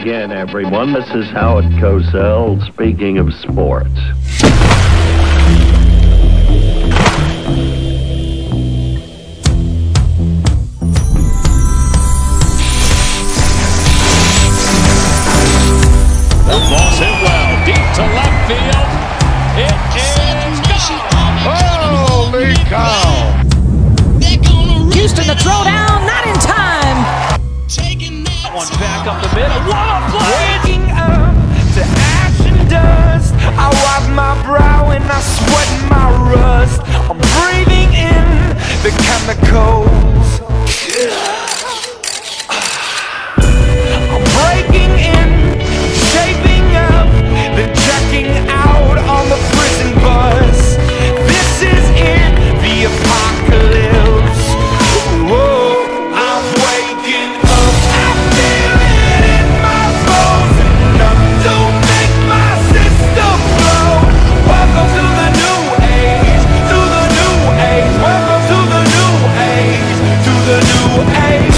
again, everyone. This is Howard Cosell speaking of sports. Hey.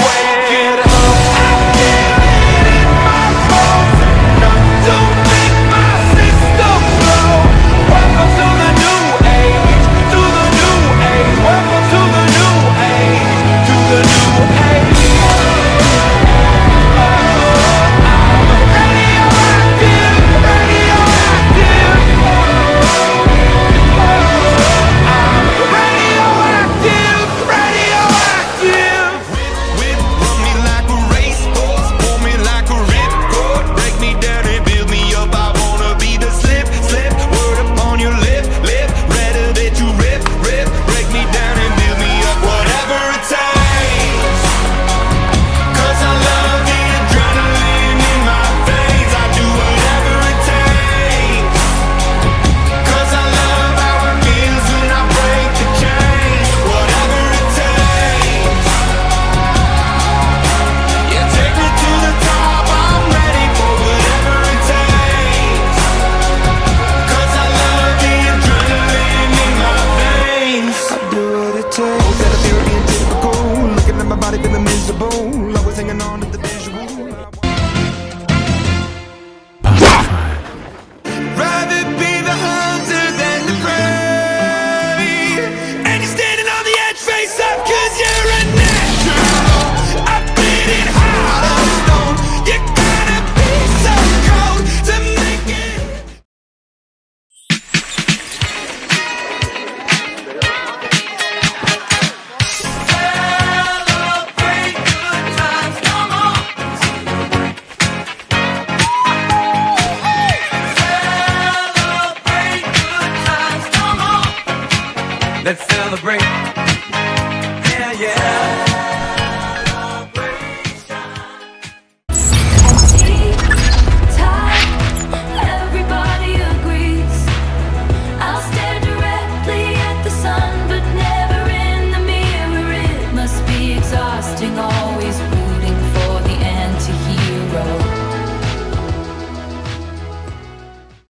singing on to the beat. Let's celebrate. Yeah, yeah.